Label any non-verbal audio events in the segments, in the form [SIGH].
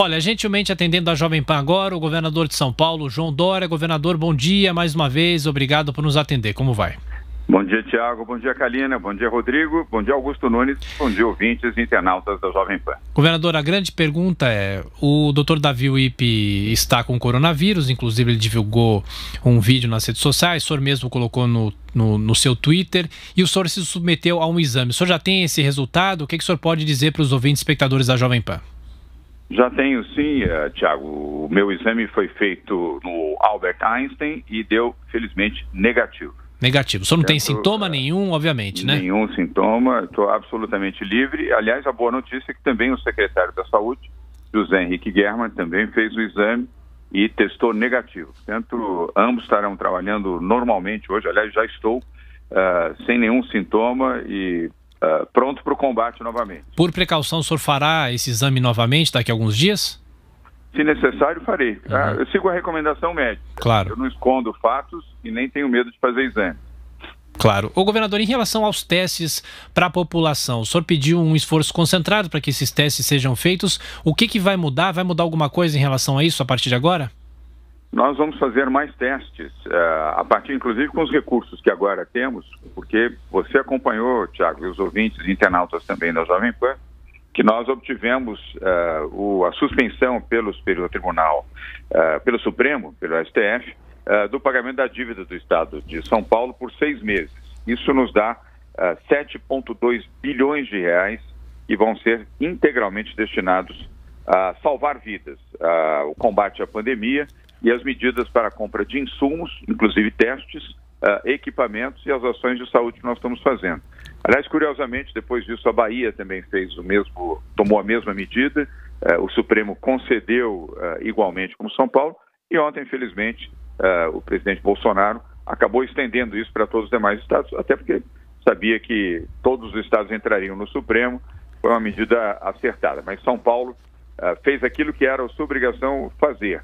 Olha, gentilmente atendendo a Jovem Pan agora, o governador de São Paulo, João Dória. Governador, bom dia mais uma vez, obrigado por nos atender. Como vai? Bom dia, Tiago. Bom dia, Kalina. Bom dia, Rodrigo. Bom dia, Augusto Nunes. Bom dia, ouvintes e internautas da Jovem Pan. Governador, a grande pergunta é: o doutor Davi Uip está com coronavírus, inclusive ele divulgou um vídeo nas redes sociais, o senhor mesmo colocou no, no, no seu Twitter, e o senhor se submeteu a um exame. O senhor já tem esse resultado? O que, que o senhor pode dizer para os ouvintes espectadores da Jovem Pan? Já tenho sim, uh, Tiago. O meu exame foi feito no Albert Einstein e deu, felizmente, negativo. Negativo. Só não tem sintoma nenhum, obviamente, né? Nenhum sintoma, estou absolutamente livre. Aliás, a boa notícia é que também o secretário da Saúde, José Henrique German, também fez o exame e testou negativo. Portanto, ambos estarão trabalhando normalmente hoje. Aliás, já estou uh, sem nenhum sintoma e uh, pronto para o combate novamente. Por precaução, o senhor fará esse exame novamente daqui a alguns dias? Se necessário, farei. Uhum. Eu sigo a recomendação médica. Claro. Eu não escondo fatos e nem tenho medo de fazer exame. Claro. O governador, em relação aos testes para a população, o senhor pediu um esforço concentrado para que esses testes sejam feitos. O que, que vai mudar? Vai mudar alguma coisa em relação a isso a partir de agora? Nós vamos fazer mais testes, uh, a partir inclusive com os recursos que agora temos, porque você acompanhou, Tiago, e os ouvintes e internautas também da Jovem Pan, que nós obtivemos uh, o, a suspensão pelo Superior Tribunal, uh, pelo Supremo, pelo STF, uh, eh, do pagamento da dívida do Estado de São Paulo por seis meses. Isso nos dá 7,2 bilhões de reais e vão ser integralmente destinados a salvar vidas, o combate à pandemia e as medidas para a compra de insumos, inclusive testes, equipamentos e as ações de saúde que nós estamos fazendo. Aliás, curiosamente, depois disso, a Bahia também fez o mesmo, tomou a mesma medida. Uh, o Supremo concedeu uh, igualmente como São Paulo. E ontem, infelizmente, uh, o presidente Bolsonaro acabou estendendo isso para todos os demais estados, até porque sabia que todos os estados entrariam no Supremo. Foi uma medida acertada. Mas São Paulo fez aquilo que era a sua obrigação fazer: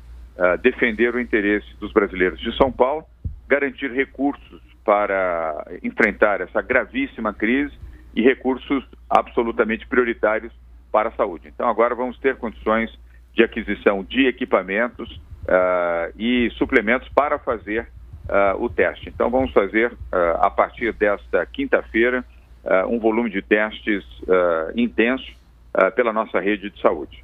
defender o interesse dos brasileiros de São Paulo, garantir recursos para enfrentar essa gravíssima crise e recursos absolutamente prioritários para a saúde. Então, agora vamos ter condições de aquisição de equipamentos uh, e suplementos para fazer uh, o teste. Então, vamos fazer, uh, a partir desta quinta-feira, um volume de testes intenso pela nossa rede de saúde.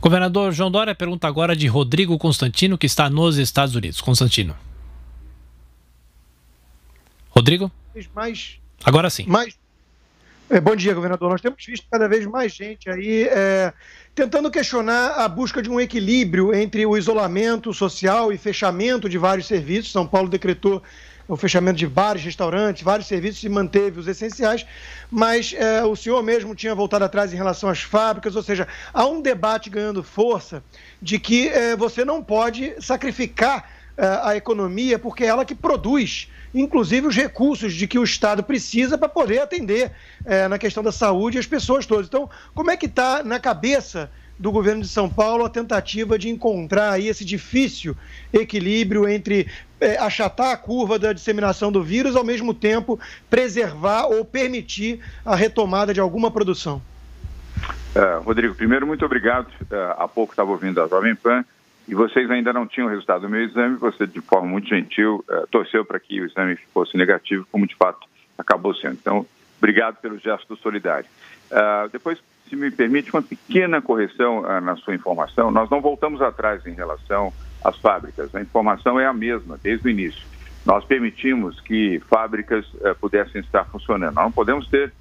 Governador João Dória pergunta agora de Rodrigo Constantino, que está nos Estados Unidos. Constantino. Rodrigo? Mais, Agora sim. Mais, é, bom dia, governador. Nós temos visto cada vez mais gente aí é, tentando questionar a busca de um equilíbrio entre o isolamento social e fechamento de vários serviços. São Paulo decretou o fechamento de vários restaurantes, vários serviços e manteve os essenciais, mas é, o senhor mesmo tinha voltado atrás em relação às fábricas, ou seja, há um debate ganhando força de que é, você não pode sacrificar é, a economia porque é ela que produz inclusive os recursos de que o Estado precisa para poder atender na questão da saúde as pessoas todas. Então, como é que está na cabeça do governo de São Paulo a tentativa de encontrar aí esse difícil equilíbrio entre é, achatar a curva da disseminação do vírus, ao mesmo tempo preservar ou permitir a retomada de alguma produção? É, Rodrigo, primeiro, muito obrigado. É, há pouco estava ouvindo a Jovem Pan e vocês ainda não tinham o resultado do meu exame, você, de forma muito gentil, uh, torceu para que o exame fosse negativo, como de fato acabou sendo. Então, obrigado pelo gesto solidário. Uh, depois, se me permite, uma pequena correção uh, na sua informação. Nós não voltamos atrás em relação às fábricas. A informação é a mesma, desde o início. Nós permitimos que fábricas pudessem estar funcionando. Nós não podemos ter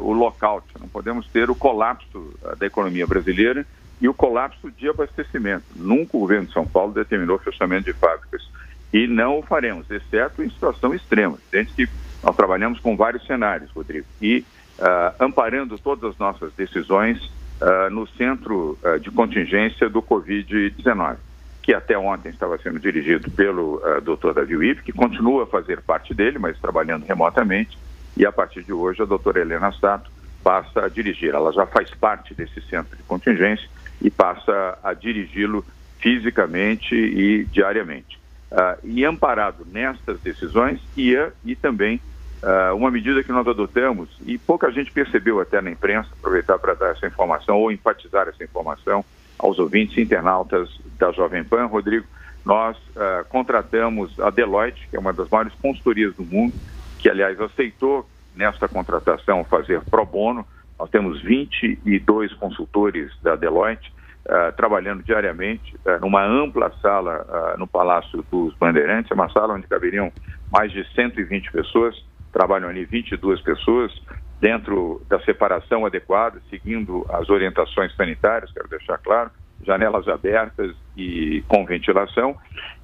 o lockout, não podemos ter o colapso da economia brasileira e o colapso de abastecimento. Nunca o governo de São Paulo determinou o fechamento de fábricas. E não o faremos, exceto em situação extrema. Dentro que nós trabalhamos com vários cenários, Rodrigo. E uh, amparando todas as nossas decisões uh, no centro uh, de contingência do Covid-19, que até ontem estava sendo dirigido pelo uh, doutor Davi Wip, que continua a fazer parte dele, mas trabalhando remotamente. E a partir de hoje, a doutora Helena Stato passa a dirigir. Ela já faz parte desse centro de contingência e passa a dirigi-lo fisicamente e diariamente. Uh, e amparado nestas decisões ia e também uh, uma medida que nós adotamos e pouca gente percebeu até na imprensa, aproveitar para dar essa informação ou enfatizar essa informação, aos ouvintes internautas da Jovem Pan. Rodrigo, nós uh, contratamos a Deloitte, que é uma das maiores consultorias do mundo, que, aliás, aceitou nesta contratação fazer pro bono. Nós temos 22 consultores da Deloitte uh, trabalhando diariamente numa ampla sala no Palácio dos Bandeirantes, é uma sala onde caberiam mais de 120 pessoas, trabalham ali 22 pessoas, dentro da separação adequada, seguindo as orientações sanitárias, quero deixar claro, janelas abertas e com ventilação.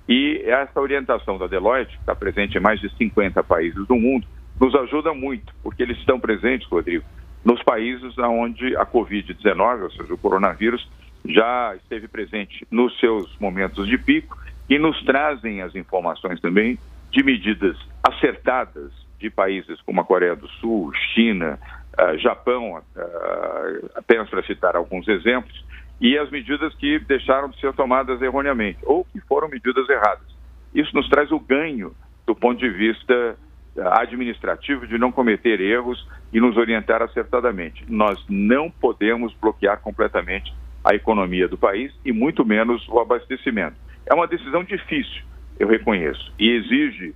E essa orientação da Deloitte, que está presente em mais de 50 países do mundo, nos ajuda muito, porque eles estão presentes, Rodrigo, nos países onde a Covid-19, ou seja, o coronavírus, já esteve presente nos seus momentos de pico e nos trazem as informações também de medidas acertadas de países como a Coreia do Sul, China, uh, Japão, uh, apenas para citar alguns exemplos, e as medidas que deixaram de ser tomadas erroneamente ou que foram medidas erradas. Isso nos traz o ganho do ponto de vista ah, administrativo de não cometer erros e nos orientar acertadamente. Nós não podemos bloquear completamente a economia do país e muito menos o abastecimento. É uma decisão difícil, eu reconheço, e exige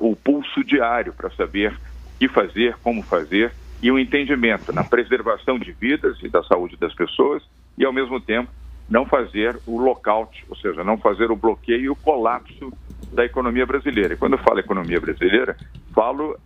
o pulso diário para saber o que fazer, como fazer e o entendimento na preservação de vidas e da saúde das pessoas e, ao mesmo tempo, não fazer o lockout, ou seja, não fazer o bloqueio e o colapso da economia brasileira. E quando eu falo economia brasileira, falo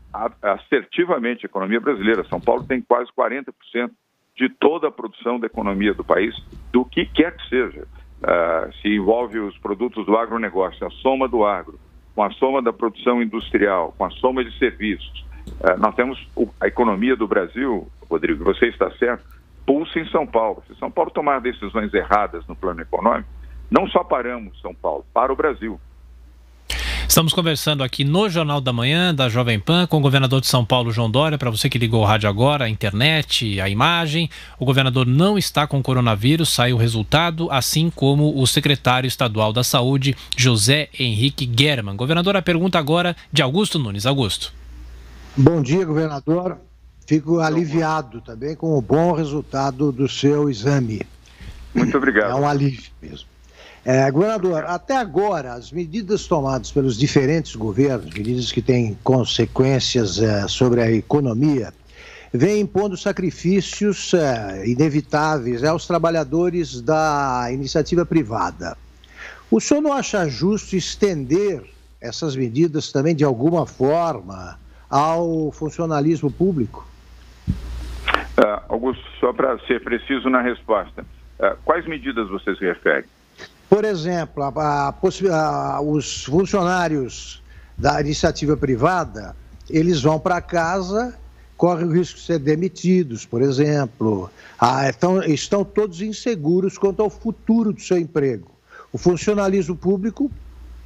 assertivamente economia brasileira. São Paulo tem quase 40% de toda a produção da economia do país, do que quer que seja. Uh, se envolve os produtos do agronegócio, a soma do agro, com a soma da produção industrial, com a soma de serviços. Uh, nós temos a economia do Brasil, Rodrigo, você está certo, pulsa em São Paulo. Se São Paulo tomar decisões erradas no plano econômico, não só paramos São Paulo, para o Brasil. Estamos conversando aqui no Jornal da Manhã da Jovem Pan com o governador de São Paulo, João Dória. Para você que ligou o rádio agora, a internet, a imagem, o governador não está com coronavírus, saiu o resultado, assim como o secretário estadual da Saúde, José Henrique German. Governador, a pergunta agora de Augusto Nunes. Augusto. Bom dia, governador. Fico aliviado também com o bom resultado do seu exame. Muito obrigado. É um alívio mesmo. É, governador, até agora, as medidas tomadas pelos diferentes governos, medidas que têm consequências é, sobre a economia, vêm impondo sacrifícios é, inevitáveis aos trabalhadores da iniciativa privada. O senhor não acha justo estender essas medidas também, de alguma forma, ao funcionalismo público? Uh, Augusto, só para ser preciso na resposta, uh, quais medidas você se refere? Por exemplo, a, a, os funcionários da iniciativa privada, eles vão para casa, correm o risco de ser demitidos, por exemplo, ah, estão, estão todos inseguros quanto ao futuro do seu emprego. O funcionalismo público,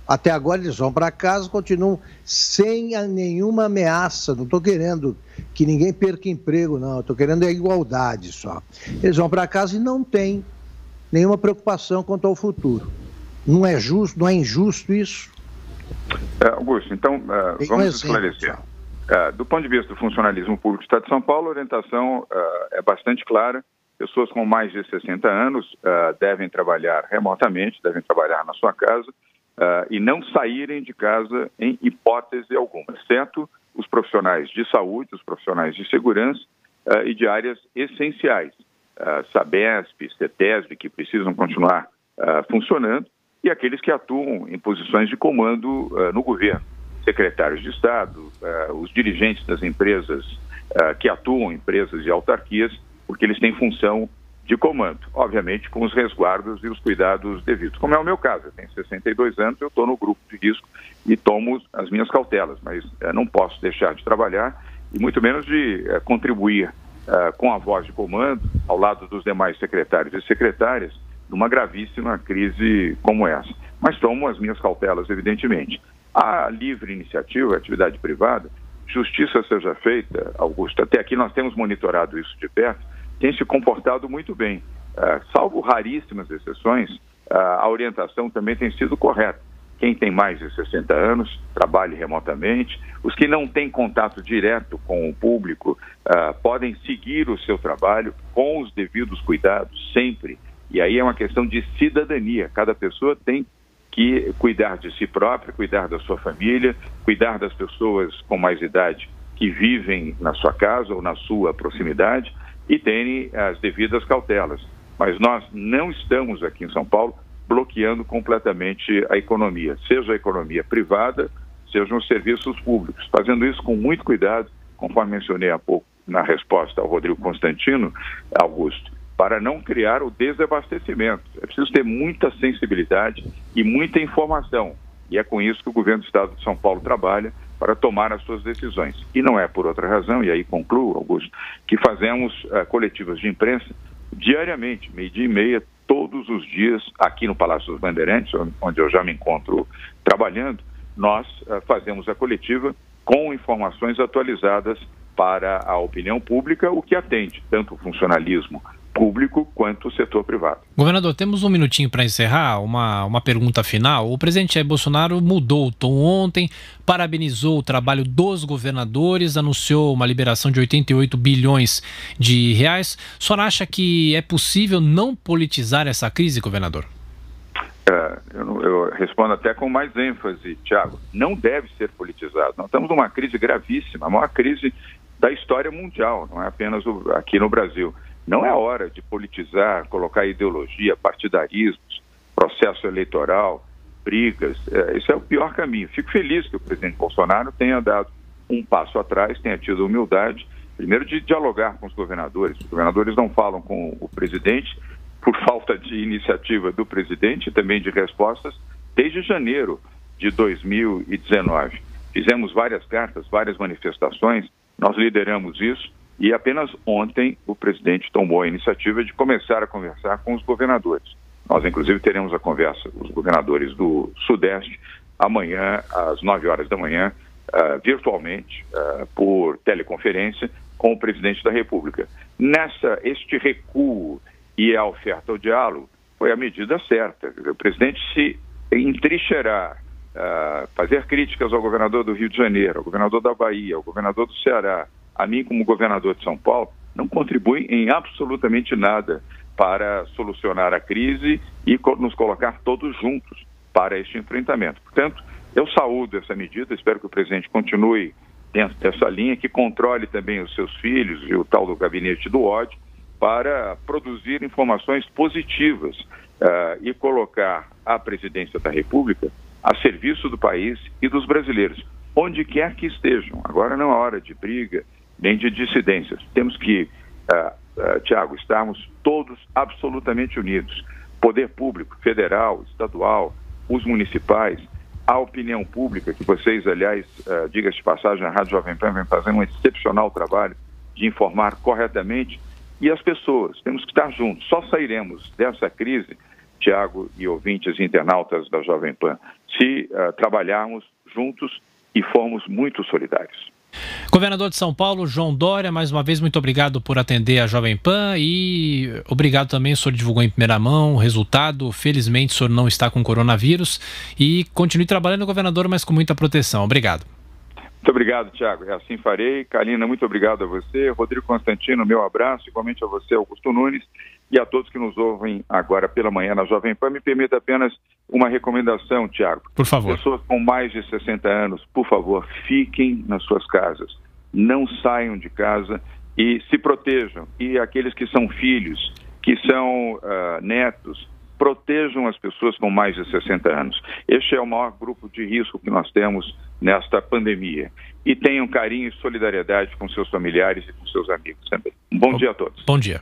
até agora, eles vão para casa, continuam sem nenhuma ameaça. Não estou querendo que ninguém perca emprego, não. Estou querendo a igualdade só. Eles vão para casa e não têm nenhuma preocupação quanto ao futuro. Não é justo, não é injusto isso? É, Augusto, então uh, vamos esclarecer. Uh, do ponto de vista do funcionalismo público do Estado de São Paulo, a orientação uh, é bastante clara. Pessoas com mais de 60 anos devem trabalhar remotamente, devem trabalhar na sua casa e não saírem de casa em hipótese alguma, exceto os profissionais de saúde, os profissionais de segurança e de áreas essenciais Sabesp, CETESB, que precisam continuar uh, funcionando, e aqueles que atuam em posições de comando uh, no governo, secretários de Estado, os dirigentes das empresas que atuam em empresas e autarquias, porque eles têm função de comando, obviamente com os resguardos e os cuidados devidos. Como é o meu caso, eu tenho 62 anos, eu estou no grupo de risco e tomo as minhas cautelas, mas não posso deixar de trabalhar e muito menos de contribuir uh, com a voz de comando, ao lado dos demais secretários e secretárias, numa gravíssima crise como essa. Mas tomo as minhas cautelas, evidentemente. A livre iniciativa, a atividade privada, justiça seja feita, Augusto, até aqui nós temos monitorado isso de perto, tem se comportado muito bem. Uh, salvo raríssimas exceções, uh, a orientação também tem sido correta quem tem mais de 60 anos trabalhe remotamente. Os que não têm contato direto com o público uh, podem seguir o seu trabalho com os devidos cuidados, sempre E aí é uma questão de cidadania. Cada pessoa tem que cuidar de si própria, cuidar da sua família, cuidar das pessoas com mais idade que vivem na sua casa ou na sua proximidade e terem as devidas cautelas. Mas nós não estamos aqui em São Paulo bloqueando completamente a economia, seja a economia privada, sejam os serviços públicos, fazendo isso com muito cuidado, conforme mencionei há pouco na resposta ao Rodrigo Constantino, Augusto, para não criar o desabastecimento. É preciso ter muita sensibilidade e muita informação. E é com isso que o governo do Estado de São Paulo trabalha para tomar as suas decisões. E não é por outra razão, e aí concluo, Augusto, que fazemos uh, coletivas de imprensa diariamente, meio-dia e meia, todos os dias, aqui no Palácio dos Bandeirantes, onde eu já me encontro trabalhando, nós uh, fazemos a coletiva com informações atualizadas para a opinião pública, o que atende tanto o funcionalismo público quanto o setor privado. Governador, temos um minutinho para encerrar, uma, uma pergunta final. O presidente Jair Bolsonaro mudou o tom ontem, parabenizou o trabalho dos governadores, anunciou uma liberação de 88 bilhões de reais. O senhor acha que é possível não politizar essa crise, governador? É, eu, eu, respondo até com mais ênfase, Tiago. Não deve ser politizado. Nós estamos numa crise gravíssima, a maior crise da história mundial, não é apenas aqui no Brasil. Não é hora de politizar, colocar ideologia, partidarismos, processo eleitoral, brigas. É, esse é o pior caminho. Fico feliz que o presidente Bolsonaro tenha dado um passo atrás, tenha tido humildade, primeiro de dialogar com os governadores. Os governadores não falam com o presidente [LAUGHS] por falta de iniciativa do presidente e também de respostas desde janeiro de 2019. Fizemos várias cartas, várias manifestações, nós lideramos isso e apenas ontem o presidente tomou a iniciativa de começar a conversar com os governadores. Nós, inclusive, teremos a conversa, os governadores do Sudeste, amanhã, às 9 horas da manhã, uh, virtualmente, uh, por teleconferência, com o presidente da República. Nessa, este recuo e a oferta ao diálogo foi a medida certa. O presidente se entrincheirar, uh, fazer críticas ao governador do Rio de Janeiro, ao governador da Bahia, ao governador do Ceará, a mim como governador de São Paulo, não contribui em absolutamente nada para solucionar a crise e nos colocar todos juntos para este enfrentamento. Portanto, eu saúdo essa medida, espero que o presidente continue dentro dessa linha, que controle também os seus filhos e o tal do gabinete do ódio, para produzir informações positivas uh, e colocar a presidência da República a serviço do país e dos brasileiros, onde quer que estejam. Agora não é hora de briga, nem de dissidências. Temos que, uh, uh, Tiago, estarmos todos absolutamente unidos. Poder público, federal, estadual, os municipais, a opinião pública, que vocês, aliás, uh, diga-se de passagem, a Rádio Jovem Pan vem fazendo um excepcional trabalho de informar corretamente, e as pessoas, temos que estar juntos. Só sairemos dessa crise, Tiago e ouvintes internautas da Jovem Pan, se uh, trabalharmos juntos e formos muito solidários. Governador de São Paulo, João Dória, mais uma vez, muito obrigado por atender a Jovem Pan e obrigado também, o senhor divulgou em primeira mão o resultado. Felizmente, o senhor não está com coronavírus e continue trabalhando, governador, mas com muita proteção. Obrigado. Muito obrigado, Tiago. É assim farei. Kalina, muito obrigado a você. Rodrigo Constantino, meu abraço. Igualmente a você, Augusto Nunes. E a todos que nos ouvem agora pela manhã na Jovem Pan, me permita apenas uma recomendação, Tiago. Por favor. Pessoas com mais de 60 anos, por favor, fiquem nas suas casas. Não saiam de casa e se protejam. E aqueles que são filhos, que são uh, netos, protejam as pessoas com mais de 60 anos. Este é o maior grupo de risco que nós temos nesta pandemia. E tenham carinho e solidariedade com seus familiares e com seus amigos também. Um bom, bom dia a todos. Bom dia.